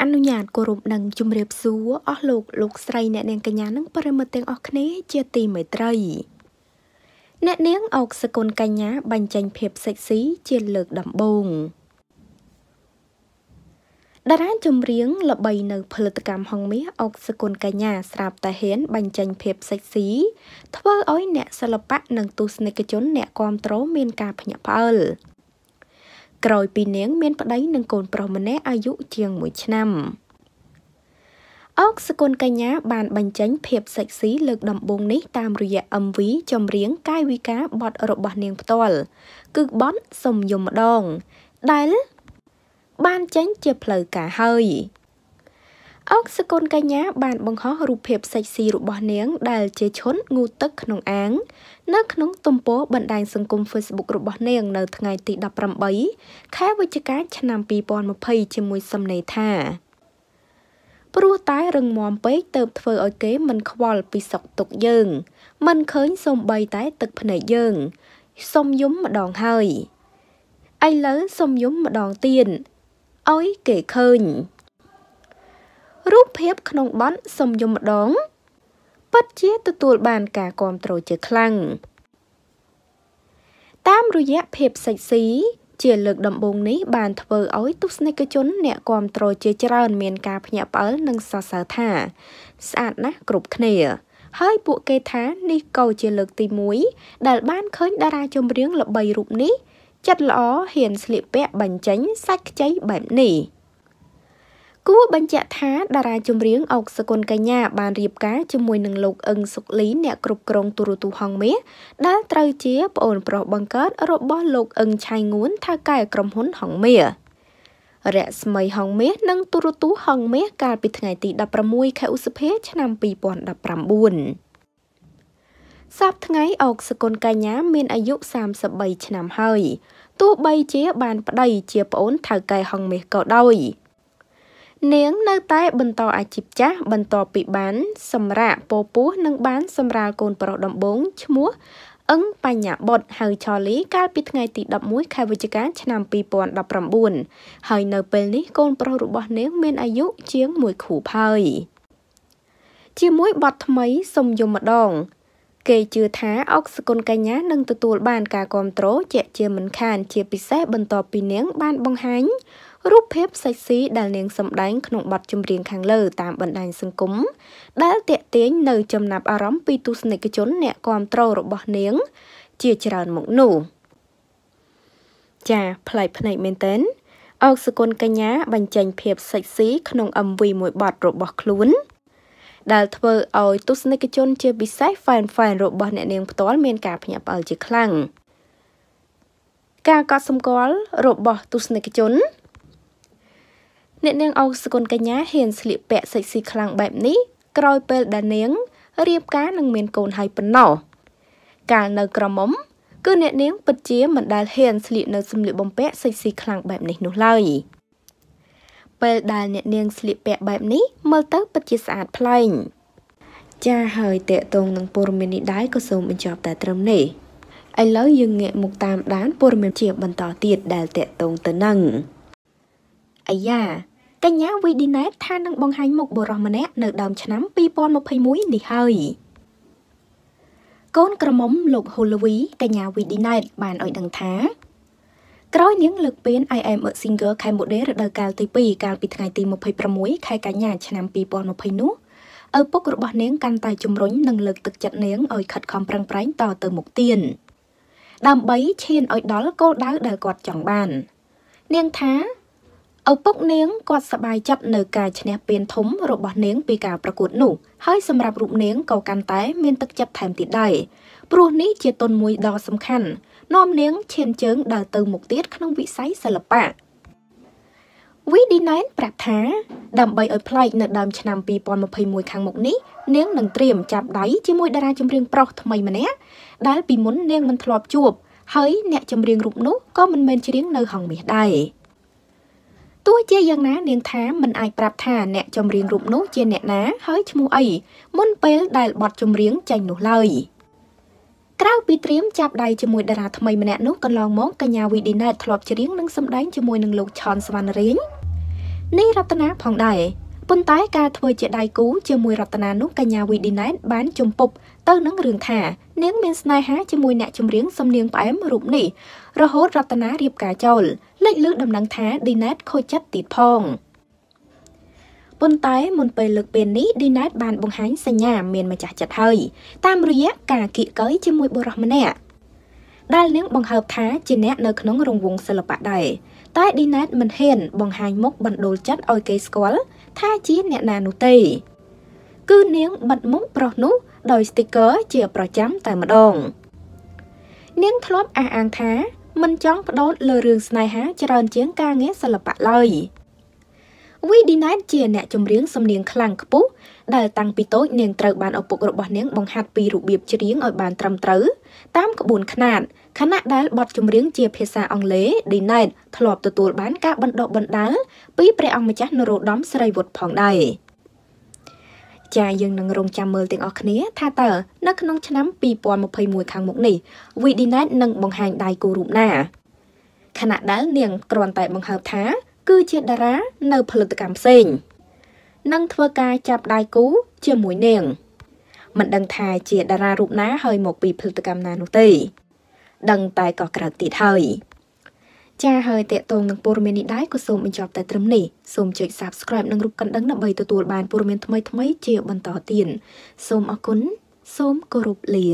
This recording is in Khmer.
អនុញ្ញាតគោរពនិងជម្រាបសួរអស់លោកលោកស្រីអ្នកនាងកញ្ញានិងប្រិមត្តទាំងអស់គ្នាជាទីមេត្រីអ្នកនាងអុកសកុនកញ្ញាបញ្ចេញភាពសិចស៊ីជាលើកដំបូងតារាចម្រៀងល្បីនៅផលិតកម្មហុងមាសអុកសកុនកញ្ញាស្រាប់តែហ៊ានបញ្ចេញភាពសិចស៊ីធ្វើឲ្យអ្នកសិល្បៈនិងទស្សនិកជនអ្នកគាំទ្រមានការភ្ញាក់ផ្អើល ក្រោយពីនាង មានប្តីនិងកូនប្រុសម្នាក់អាយុជាង1ឆ្នាំអុកសកុនកញ្ញាបានបញ្ចេញភាពសិចស៊ីលើកដំបូងនេះតាមរយៈ MV ចម្រៀងកាយវិការបទរបស់នាងផ្ទាល់គឺបទសុំយំម្ដង ដែល បានចេញជាផ្លូវការហើយ អុកសកុនកញ្ញាបានបង្ហោះរូបភាពសិចស៊ីរបស់នាង ដែលជាឈុនងូទឹកក្នុងអាង នៅក្នុងទំព័របណ្ដាញសង្គម Facebook របស់នាង នៅថ្ងៃទី18ខែវិច្ឆិកាឆ្នាំ2020ជាមួយសំណេរថាព្រោះតែរឹងមាំពេកទៅធ្វើឲ្យគេមិនខ្វល់ពីសុខទុក្ខយើង មិនឃើញសំបីតែទឹកភ្នែកយើងសុំយំម្ដងហើយឥឡូវសុំយំម្ដងទៀតឲ្យគេឃើញ រូបភាពក្នុងបទសុំយំម្ដងពិតជាទទួលបានការគ្រប់គ្រងជាខ្លាំងតាមរយៈភាពសិចស៊ីជាលើកដំបូងនេះបានធ្វើឲ្យទស្សនិកជនអ្នកគ្រប់គ្រងជាច្រើនមានការភ្ញាក់ផ្អើលនិងសរសើរថា ស្អាតណាស់គ្រប់គ្នា ហើយពួកគេថានេះក៏ជាលើកទី1ដែលបានឃើញតារាចម្រៀងល្បីរូបនេះចិត្តល្អហ៊ានស្លៀកពាក់បញ្ចេញសាច់ខ្ចីបែបនេះ។ គួរបញ្ជាក់ថាតារាចម្រៀងអុកសកុនកញ្ញាបានរៀបការជាមួយនឹងលោកអឹងសុកលីអ្នកគ្រប់គ្រងទូរទស្សន៍ហងមាសដែលត្រូវជាប្អូនប្រុសបង្កើតរបស់លោកអឹងឆៃងួនថៅកែក្រុមហ៊ុនហងមាសរស្មីហងមាសនិងទូរទស្សន៍ហងមាសកាលពីថ្ងៃទី16ខែឧសភាឆ្នាំ2019សប្តាហ៍ថ្ងៃអុកសកុនកញ្ញាមានអាយុ33ឆ្នាំហើយទោះបីជាបានប្តីជាប្អូនថៅកែហងមាសក៏ដោយ នាងនៅតែបន្តអាជីពចាស់បន្ទាប់ពីបាន សម្រាកពោពោះនិងបាន សម្រាលកូនប្រុសដំបងឈ្មោះអឹងបញ្ញាបុតហៅឆលីកាលពីថ្ងៃទី11ខែវិច្ឆិកាឆ្នាំ2019ហើយនៅពេលនេះកូនប្រុសរបស់នាងមានអាយុជាង1ខួបហើយជាមួយបទថ្មីសុំយំម្ដងគេជឿថាអុកសកុនកញ្ញានឹងទទួលបានការគ្រប់គ្រងជាក់ជាមិនខានជាពិសេសបន្ទាប់ពីនាងបានបង្ហាញ រូបភាពសិចស៊ីដែលនាងសម្ដែងក្នុងបទចម្រៀងខាងលើតាមបណ្ដាញសង្គមដែលតាក់ទាញនៅចំណាប់អារម្មណ៍ពីទស្សនិកជនអ្នកគាំទ្ររបស់នាង ជាច្រើនមុខនោះចាប្លែកភ្នែកមែនទែនអុកសកុនកញ្ញាបញ្ចេញភាពសិចស៊ីក្នុង MV មួយបទរបស់ខ្លួន ដែលធ្វើឲ្យទស្សនិកជនជាពិសេស fan fan របស់អ្នកនាងផ្ទាល់មានការភ្ញាក់ផ្អើលជាខ្លាំងការកត់សម្គាល់របស់ទស្សនិកជន អ្នកនាងអុកសកុនកញ្ញាហ៊ានស្លៀកពាក់សិចស៊ីខ្លាំងបែបនេះក្រោយពេលដែលនាងរៀបការនឹងមានកូនហើយប៉ុណ្ណោះកាលនៅក្រមុំគឺអ្នកនាងពិតជាមិនដែលហ៊ានស្លៀកនៅសម្លៀកបំពាក់សិចស៊ីខ្លាំងបែបនេះនោះឡើយពេលដែលអ្នកនាងស្លៀកពាក់បែបនេះមើលទៅពិតជាស្អាតប្លែកចាហើយតេតងនឹងព័ត៌មាននេះដែរក៏សូមបញ្ចប់តែត្រឹមនេះឥឡូវយើងងាកមកតាមដានព័ត៌មានជាបន្តទៀតដែលតេតងទៅនឹងអាយ៉ា កញ្ញាវីឌីណេតថានឹងបង្ហាញមុខបុរសម្នាក់នៅដើមឆ្នាំ2021នេះហើយកូនក្រមុំលោកហ៊ូលវីកញ្ញាវីឌីណេតបានឲ្យដឹងថាក្រោយនាងលើកពាន I am a singer ខែម៉ូដេរដូវកាលទី2កាលពីថ្ងៃទី26ខែកញ្ញាឆ្នាំ2020នោះឪពុករបស់នាងកាន់តែជំរុញនិងលើកទឹកចិត្តនាងឲ្យខិតខំប្រឹងប្រែងតទៅមុខទៀតដើម្បីឈានឲ្យដល់គោលដៅដែលគាត់ចង់បាន នាងថា ឪពុកនាងគាត់សប្បាយចិត្តនៅការឈ្នះពានធំរបស់នាងពីការប្រកួតនោះហើយសម្រាប់រូបនាងក៏កាន់តែមានទឹកចិត្តថែមទៀតដែរព្រោះនេះជាទុនមួយដ៏សំខាន់នាំនាងឈានជើងដើរទៅមុខទៀតក្នុងវិស័យសិល្បៈវីឌីណែនប្រាប់ថាដើម្បីឲ្យប្លែកនៅដើមឆ្នាំ2021ខាងមុខនេះនាងនឹងត្រៀមចាប់ដៃជាមួយតារាចម្រៀងប្រុសថ្មីម្នាក់ដែលពីមុននាងមិនធ្លាប់ជួបហើយអ្នកចម្រៀងរូបនោះក៏មិនមែនច្រៀងនៅហងមាសដែរ ទោះជាយ៉ាងណានាងថាមិនអាចប្រាប់ថាអ្នកចម្រៀងរូបនោះជាអ្នកណាហើយឈ្មោះអីមុនពេលដែលបទចម្រៀងចេញនោះឡើយក្រៅពីត្រៀមចាប់ដៃជាមួយតារាថ្មីម្នាក់នោះកន្លងមកកញ្ញាវីឌីណេតធ្លាប់ច្រៀងនិងសម្ដែងជាមួយនឹងលោកឆនសវណ្ណរៀងនេះរតនាផងដែរ ប៉ុន្តែការធ្វើជាដៃគូជាមួយរតនានោះកញ្ញាវីឌីណែតបានជំពប់ទៅនឹងរឿងថានាងមានស្នេហាជាមួយអ្នកចម្រៀងសំនៀងផ្អែមរូបនេះរហូតរតនារៀបការចោលលេចលឺដំណឹងថាឌីណែតខូចចិត្តទៀតផងប៉ុន្តែមុនពេលលើកពេលនេះឌីណែតបានបង្ហាញសញ្ញាមានម្ចាស់ចិត្តហើយតាមរយៈការគៀកកយជាមួយបុរសម្នាក់ដែលនាងបង្ហើបថាជាអ្នកនៅក្នុងរង្វង់សិល្បៈដែរតែឌីណែតមិនហ៊ានបង្ហាញមុខបណ្ដូលចិត្តឲ្យគេស្គាល់ ថាជាអ្នកណានោះទេ គឺនាងបិទមុខប្រុសនោះដោយ sticker ជាប្រចាំតែម្ដង នាងធ្លាប់អះអាងថាមិនចង់បដោតលើរឿងស្នេហាច្រើនជាងការងារសិល្បៈឡើយ វីឌីណែតជាអ្នកចម្រៀងសំនៀងខ្លាំងខ្ពស់ដែលតាំងពីតូចនាងត្រូវបានឪពុករបស់នាងបង្ហាត់ពីរបៀបច្រៀងឲ្យបានត្រឹមត្រូវតាមក្បួនខ្នាតខណៈដែលបទចម្រៀងជាភាសាអង់គ្លេស Dinet ធ្លាប់ទទួលបានការបណ្ដុះបណ្ដាលពីព្រះអង្គម្ចាស់នរោត្តមស្រីវុឌ្ឍផងដែរចាយើងនឹងរងចាំមើលទាំងអស់គ្នាថាតើនៅក្នុងឆ្នាំ2021ខាងមុខនេះ Vidinet នឹងបង្ហាញដៃគូរូបណាខណៈដែលនាងគ្រាន់តែបង្ហើបថា គឺជាតារានៅផលិតកម្មផ្សេងនឹងធ្វើការចាប់ដៃគូជាមួយនាងមិនដឹងថាជាតារារូបណាហើយមកពីផលិតកម្មណានោះទេដឹងតែក៏ក្រៅទៀតហើយចាហើយតេតងនឹងព័ត៌មាននេះដែរក៏សូមបញ្ចប់តែត្រឹមនេះសូមចុច Subscribe និងរូបកណ្ដឹងដើម្បីទទួលបានព័ត៌មានថ្មីៗជាបន្តទៀតសូមអរគុណសូមគោរពលា